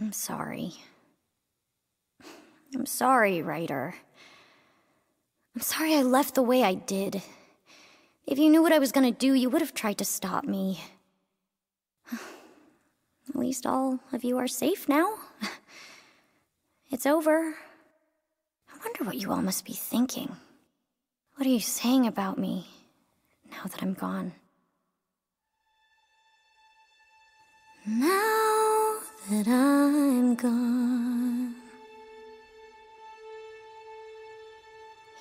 I'm sorry. I'm sorry, Rider. I'm sorry I left the way I did. If you knew what I was gonna do, you would have tried to stop me. At least all of you are safe now. It's over. I wonder what you all must be thinking. What are you saying about me now that I'm gone? Now that I'm gone.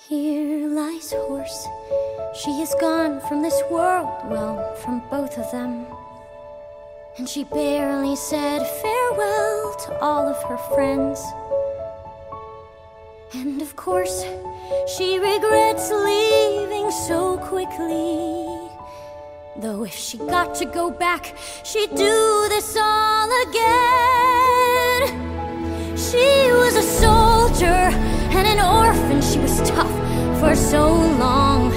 Here lies horse. She is gone from this world, well, from both of them. And she barely said farewell to all of her friends. And of course, she regrets leaving so quickly. Though if she got to go back, she'd do this was tough for so long.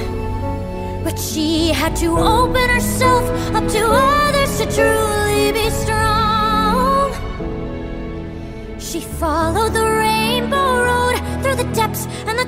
But she had to open herself up to others to truly be strong. She followed the rainbow road through the depths and the